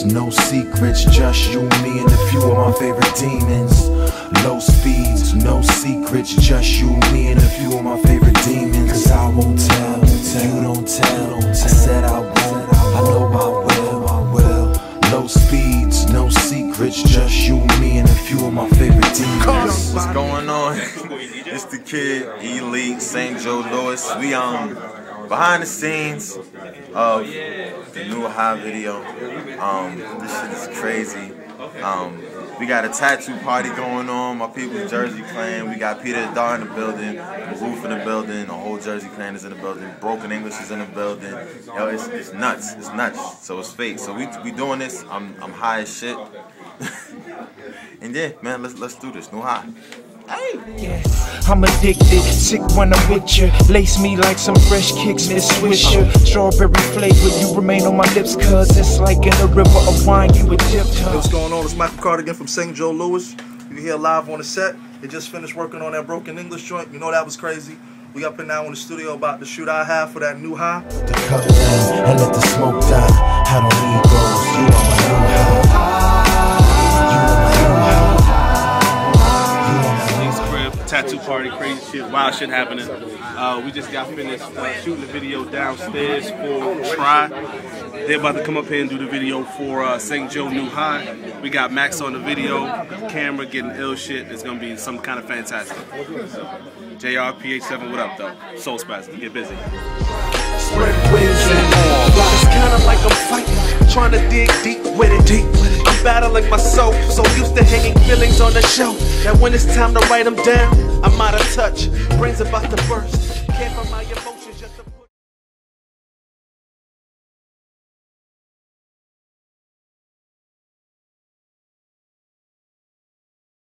no secrets, just you, me, and a few of my favorite demons. Low speeds, no secrets, just you, me, and a few of my favorite demons. Cause I won't tell, you don't tell. I said I won't, I know I will, I will. Low speeds, no secrets, just you, me, and a few of my favorite demons. What's going on? it's the kid, Elite, St. Joe Louis. We um behind the scenes of the new high video. Um, this shit is crazy. Um, we got a tattoo party going on. My people Jersey Clan. We got Peter Dar in the building, Roof in the building, the whole Jersey Clan is in the building. Brokn Englsh is in the building. Yo, it's, it's nuts. It's nuts. So it's fake. So we we doing this. I'm I'm high as shit. and yeah, man, let's let's do this. New high. Yes, I'm addicted, sick when I'm with you. Lace me like some fresh kicks, Miss Swisher. Strawberry flavor, you remain on my lips, cuz it's like in a river of wine, you a tip Hey, what's going on? It's Michael Cardigan from St. Joe Louis. You here live on the set. They just finished working on that Brokn Englsh joint. You know that was crazy. We up and now in the studio about to shoot our half for that new high. Tattoo party, crazy shit, wild shit happening. Uh, we just got finished uh, shooting the video downstairs for Try. They're about to come up here and do the video for uh, St. Joe New High. We got Max on the video, camera getting ill shit. It's gonna be some kind of fantastic. JR PH7, what up though? Soul Spasm, get busy. Spread wings and kinda like I'm fighting, trying to dig deep with it. Deep with it. I'm battling my soul, so used to hanging feelings on the shelf that when it's time to write them down, I'm out of touch. Brains about to burst. Can't my emotions.